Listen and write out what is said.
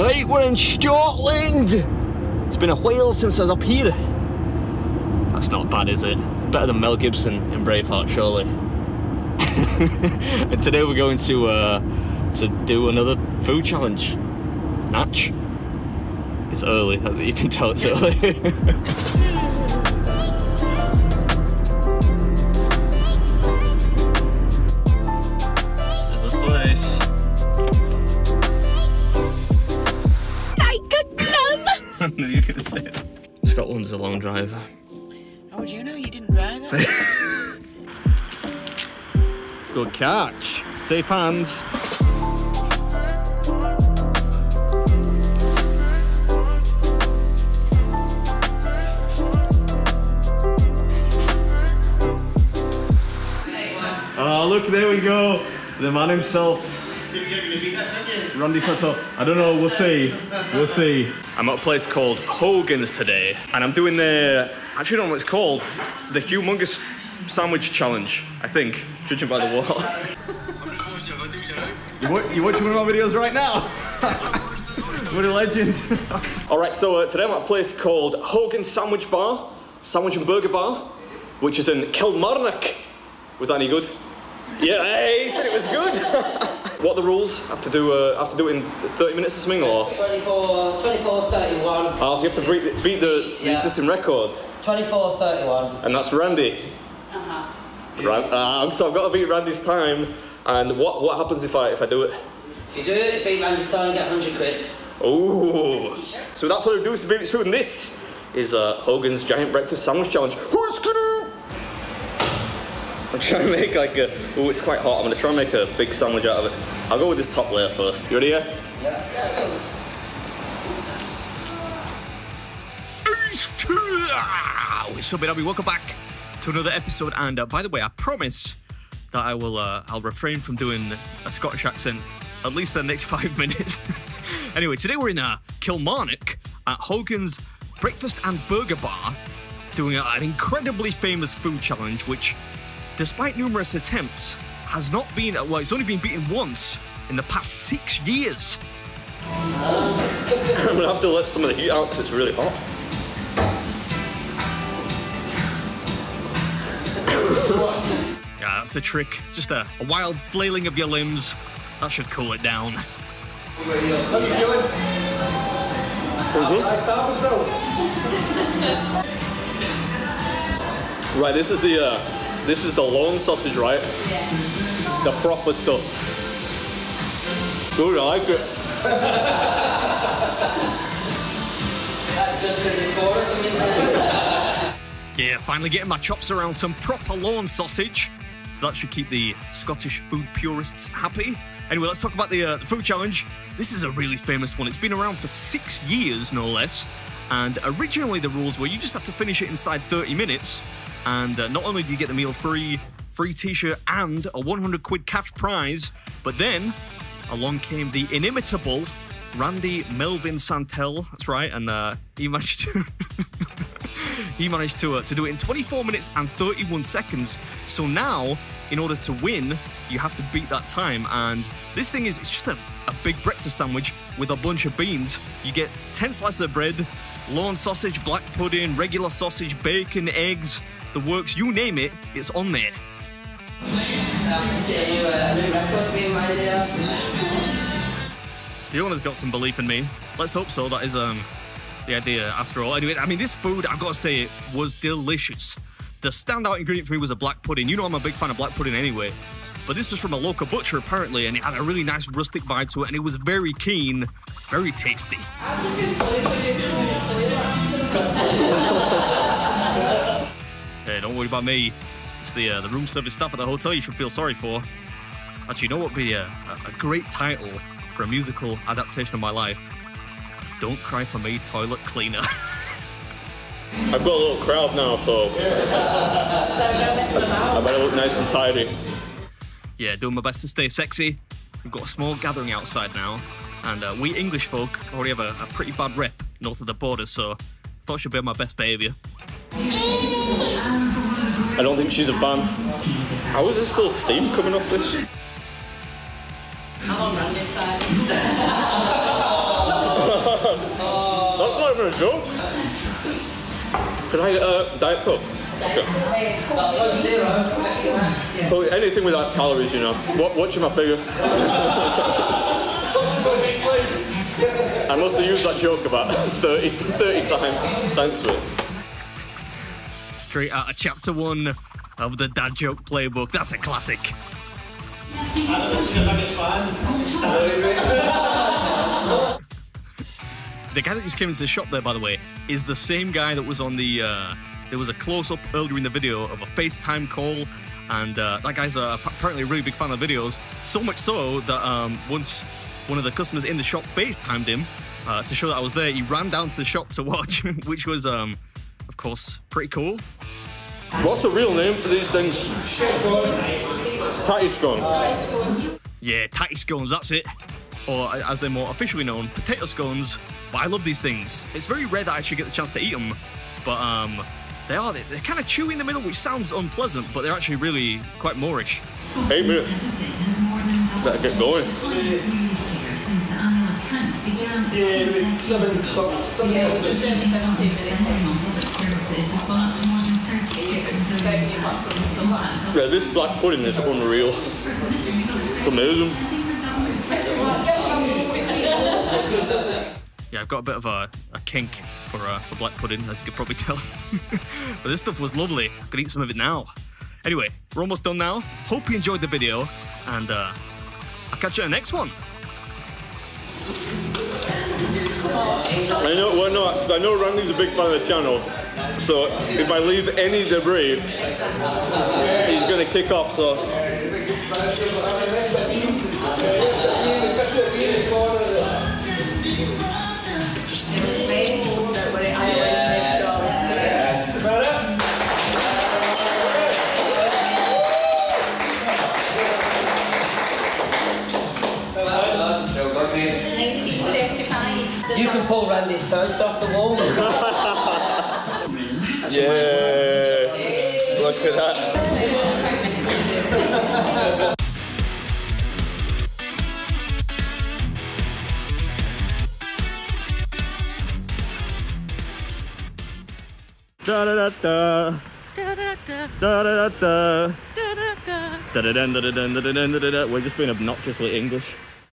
Right, we're in Scotland. It's been a while since I was up here. That's not bad, is it? Better than Mel Gibson in Braveheart, surely. and today we're going to uh, to do another food challenge. Natch. It's early, as you can tell it's early. Long. Oh, do you know you didn't drive it? Good catch. Safe hands. Oh, look, there we go. The man himself. Randy Santel. I don't know, we'll see. We'll see. I'm at a place called Hogan's today, and I'm doing the. I actually don't know what it's called. The Humongous Sandwich Challenge, I think, judging by the wall. you, wa- you watching one of my videos right now? what a legend. Alright, so uh, today I'm at a place called Hogan's Sandwich Bar, Sandwich and Burger Bar, which is in Kilmarnock. Was that any good? Yeah, he said it was good. what are the rules? Have to do uh, have to do it in 30 minutes or something, or 24, 24 31. oh, so you have to beat, the- beat the, the Yeah. existing record, 24 31. and that's Randy. Ran- uh, so I've got to beat Randy's time. And what what happens if I if I do it? If you do it, beat Randy's time, get 100 quid. Ooh. So without further ado, it's the Baby's Food, and this is uh, Hogan's Giant Breakfast Sandwich Challenge. Who's gonna? I'm trying to make like a. Oh, it's quite hot. I'm gonna try and make a big sandwich out of it. I'll go with this top layer first. You ready? Yeah. Yeah. What's up, everybody? Welcome back to another episode. And uh, by the way, I promise that I will. Uh, I'll refrain from doing a Scottish accent at least for the next five minutes. anyway, today we're in uh, Kilmarnock at Hogan's Breakfast and Burger Bar, doing an incredibly famous food challenge, which, despite numerous attempts, has not been. Well, it's only been beaten once in the past six years. I'm gonna have to let some of the heat out because it's really hot. Yeah, that's the trick. Just a, a wild flailing of your limbs. That should cool it down. Right, this is the uh, this is the lorne sausage, right? Yeah. The proper stuff. Good, I like it. That's good because it's four of them in there. Yeah, finally getting my chops around some proper lorne sausage. So that should keep the Scottish food purists happy. Anyway, let's talk about the, uh, the food challenge. This is a really famous one. It's been around for six years, no less. And originally, the rules were you just have to finish it inside 30 minutes. And uh, not only do you get the meal free, free t shirt, and a 100 quid cash prize, but then along came the inimitable Randy Melvin Santel. That's right, and uh, he managed to he managed to uh, to do it in 24 minutes and 31 seconds. So now, in order to win, you have to beat that time. And this thing is it's just a, a big breakfast sandwich with a bunch of beans. You get 10 slices of bread, lorne sausage, black pudding, regular sausage, bacon, eggs, the works. You name it, it's on there. The owner's got some belief in me. Let's hope so. That is um the idea after all. Anyway, I mean this food, I've got to say it was delicious. The standout ingredient for me was a black pudding. You know I'm a big fan of black pudding anyway. But this was from a local butcher apparently, and it had a really nice rustic vibe to it, and it was very keen, very tasty. Hey, don't worry about me. It's the uh, the room service staff at the hotel you should feel sorry for. Actually, you know what would be a, a, a great title for a musical adaptation of my life? Don't Cry for Me, Toilet Cleaner. I've got a little crowd now, so I better look nice and tidy. Yeah, doing my best to stay sexy. We've got a small gathering outside now, and uh, we English folk already have a, a pretty bad rep north of the border, so I thought I should be on my best behaviour. I don't think she's a fan. How is there still steam coming off this? I'm on Randy's side. That's not even a joke. Can I get a Diet Coke? Okay. That's like zero. Excellent. Oh, anything without calories, you know. What, watching my figure. I must have used that joke about 30, 30 times. Thanks for it. Straight out of chapter one of the dad joke playbook. That's a classic. The guy that just came into the shop there, by the way, is the same guy that was on the. Uh, there was a close up earlier in the video of a FaceTime call, and uh, that guy's uh, apparently a really big fan of videos. So much so that um, once one of the customers in the shop FaceTimed him uh, to show that I was there, he ran down to the shop to watch, which was, um, of course, pretty cool. What's the real name for these things? Tattie scone. Yeah, tattie scones, that's it. Or as they're more officially known, potato scones. But I love these things. It's very rare that I actually get the chance to eat them. But um, they are, they're kind of chewy in the middle, which sounds unpleasant, but they're actually really quite moreish. Eight minutes. Better get going. Yeah, this black pudding is unreal. It's amazing. Yeah, I've got a bit of a, a kink for uh, for black pudding, as you could probably tell. but this stuff was lovely. I could eat some of it now. Anyway, we're almost done now. Hope you enjoyed the video, and uh, I'll catch you in the next one. I know, well, no, because I know Randy's a big fan of the channel. So if I leave any debris, he's gonna kick off. So Still got me. 1935. You can pull Randy's post off the wall. yeah, look at that. Da da da da. Da da da da. Da da da da da da da da da da. We're just being obnoxiously English.